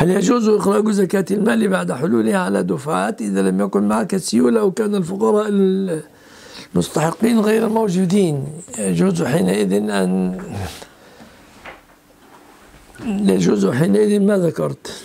هل يجوز إخراج زكاة المال بعد حلولها على دفعات إذا لم يكن معك سيولة أو كان الفقراء المستحقين غير موجودين؟ يجوز حينئذ أن يجوز حينئذ ما ذكرت.